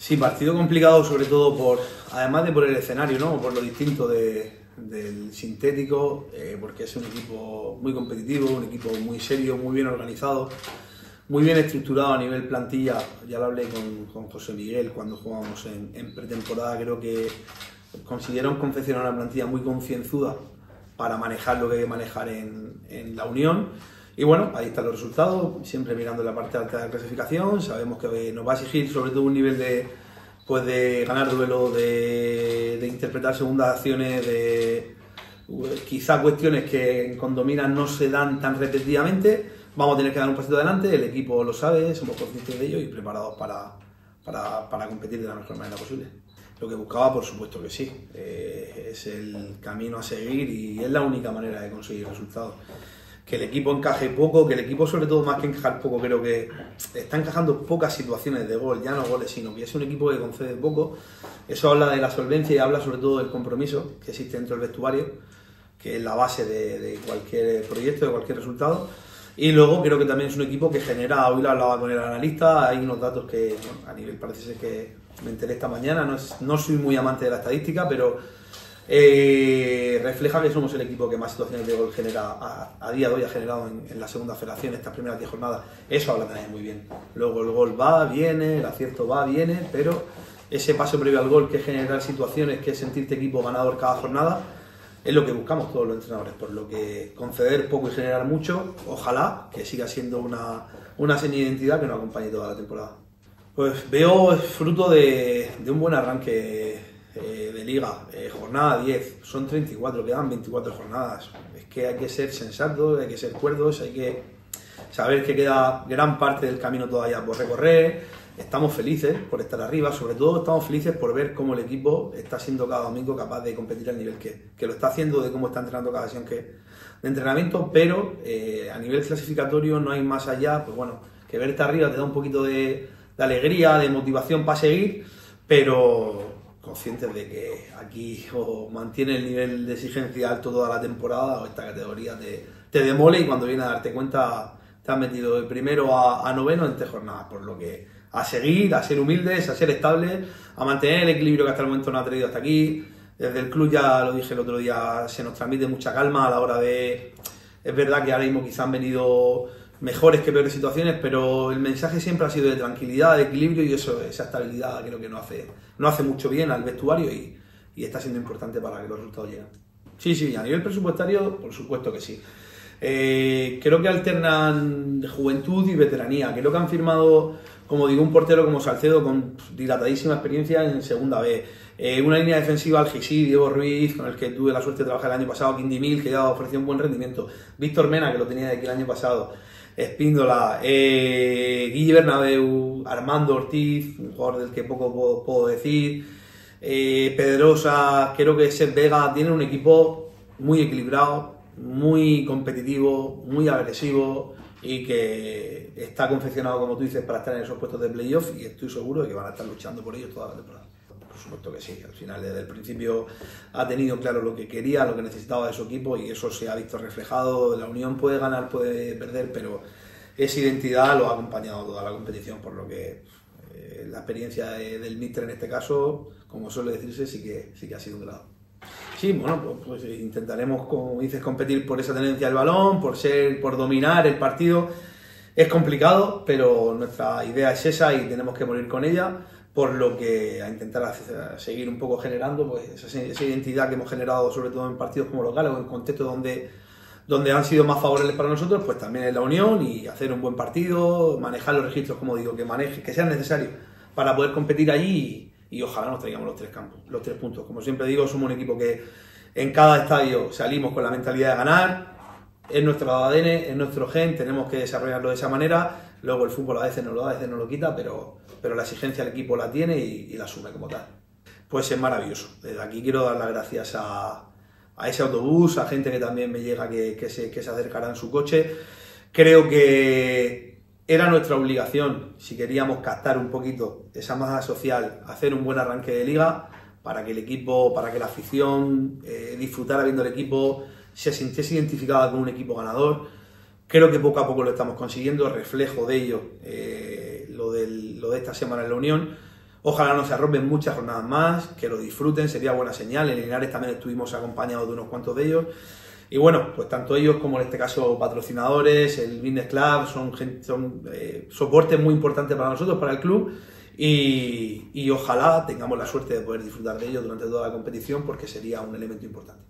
Sí, partido complicado sobre todo por, además de por el escenario, ¿no? Por lo distinto del sintético, eh, porque es un equipo muy competitivo, un equipo muy serio, muy bien organizado, muy bien estructurado a nivel plantilla. Ya lo hablé con, José Miguel cuando jugábamos en, pretemporada, creo que consiguieron confeccionar una plantilla muy concienzuda para manejar lo que hay que manejar en, en la Unión y bueno, ahí están los resultados, siempre mirando la parte alta de la clasificación, sabemos que nos va a exigir sobre todo un nivel de, pues de ganar duelo, de, interpretar segundas acciones, de quizá cuestiones que en Condominas no se dan tan repetidamente, vamos a tener que dar un pasito adelante, el equipo lo sabe, somos conscientes de ello y preparados para, para, competir de la mejor manera posible. Lo que buscaba, por supuesto que sí, eh, es el camino a seguir y es la única manera de conseguir resultados que el equipo encaje poco, que el equipo sobre todo más que encajar poco, creo que está encajando pocas situaciones de gol, ya no goles, sino que es un equipo que concede poco. Eso habla de la solvencia y habla sobre todo del compromiso que existe dentro del vestuario, que es la base de, cualquier proyecto, de cualquier resultado. Y luego creo que también es un equipo que genera, hoy lo hablaba con el analista, hay unos datos que a nivel parece ser que me enteré esta mañana, no, no soy muy amante de la estadística, pero eh, que somos el equipo que más situaciones de gol genera a, día de hoy ha generado en, la segunda federación estas primeras 10 jornadas. Eso habla también muy bien. Luego el gol va, viene, el acierto va, viene, pero ese paso previo al gol que es generar situaciones, que es sentirte equipo ganador cada jornada, es lo que buscamos todos los entrenadores. Por lo que conceder poco y generar mucho, ojalá que siga siendo una, una seña de identidad que nos acompañe toda la temporada. Pues veo fruto de, de un buen arranque eh, de liga, eh, jornada 10, son 34, quedan 24 jornadas. Es que hay que ser sensatos, hay que ser cuerdos, hay que saber que queda gran parte del camino todavía por recorrer. Estamos felices por estar arriba, sobre todo estamos felices por ver cómo el equipo está siendo cada domingo capaz de competir al nivel que, que lo está haciendo, de cómo está entrenando cada sesión de entrenamiento, pero eh, a nivel clasificatorio no hay más allá, pues bueno, que verte arriba te da un poquito de, de alegría, de motivación para seguir, pero conscientes de que aquí o mantiene el nivel de exigencia alto toda la temporada o esta categoría te, demole y cuando viene a darte cuenta te has metido de primero a, noveno en tres jornadas, por lo que a seguir, a ser humildes, a ser estables, a mantener el equilibrio que hasta el momento nos ha traído hasta aquí. Desde el club ya lo dije el otro día, se nos transmite mucha calma a la hora de... Es verdad que ahora mismo quizás han venido mejores que peores situaciones, pero el mensaje siempre ha sido de tranquilidad, de equilibrio y eso, esa estabilidad creo que no hace, no hace mucho bien al vestuario y, está siendo importante para que los resultados lleguen. Sí, sí, a nivel presupuestario, por supuesto que sí. Eh, creo que alternan juventud y veteranía. Creo que han firmado, como digo, un portero como Salcedo con dilatadísima experiencia en segunda B. Eh, una línea defensiva, Algisí, Diego Ruiz, con el que tuve la suerte de trabajar el año pasado, Quindy Mil, que ya ofreció un buen rendimiento. Víctor Mena, que lo tenía de aquí el año pasado. Espíndola, eh, Guille Bernabeu, Armando Ortiz, un jugador del que poco puedo, decir, eh, Pedrosa, creo que Seth Vega, tienen un equipo muy equilibrado, muy competitivo, muy agresivo y que está confeccionado, como tú dices, para estar en esos puestos de playoff y estoy seguro de que van a estar luchando por ellos toda la temporada supuesto que sí. Al final, desde el principio ha tenido claro lo que quería, lo que necesitaba de su equipo y eso se ha visto reflejado. La Unión puede ganar, puede perder, pero esa identidad lo ha acompañado toda la competición, por lo que eh, la experiencia del Mister en este caso, como suele decirse, sí que, sí que ha sido un grado. Sí, bueno, pues, pues, intentaremos, como dices, competir por esa tendencia del balón, por ser, por dominar el partido. Es complicado, pero nuestra idea es esa y tenemos que morir con ella por lo que a intentar seguir un poco generando pues, esa, identidad que hemos generado sobre todo en partidos como locales o en contextos donde, donde han sido más favorables para nosotros, pues también en la unión y hacer un buen partido, manejar los registros, como digo, que maneje, que sean necesarios para poder competir allí y, ojalá nos traigamos los tres campos, los tres puntos. Como siempre digo, somos un equipo que en cada estadio salimos con la mentalidad de ganar, es nuestro ADN, es nuestro gen, tenemos que desarrollarlo de esa manera Luego el fútbol a veces no lo da, a veces no lo quita, pero, pero la exigencia del equipo la tiene y, la asume como tal. Pues es maravilloso. Desde aquí quiero dar las gracias a, ese autobús, a gente que también me llega que, que, se, que se acercará en su coche. Creo que era nuestra obligación, si queríamos captar un poquito esa masa social, hacer un buen arranque de liga para que el equipo, para que la afición eh, disfrutara viendo el equipo, se sintiese identificada con un equipo ganador Creo que poco a poco lo estamos consiguiendo, reflejo de ello eh, lo, de esta semana en la Unión. Ojalá no se arropen muchas jornadas más, que lo disfruten, sería buena señal. En Linares también estuvimos acompañados de unos cuantos de ellos. Y bueno, pues tanto ellos como en este caso patrocinadores, el Business Club, son, son eh, soportes muy importantes para nosotros, para el club. Y ojalá tengamos la suerte de poder disfrutar de ellos durante toda la competición porque sería un elemento importante.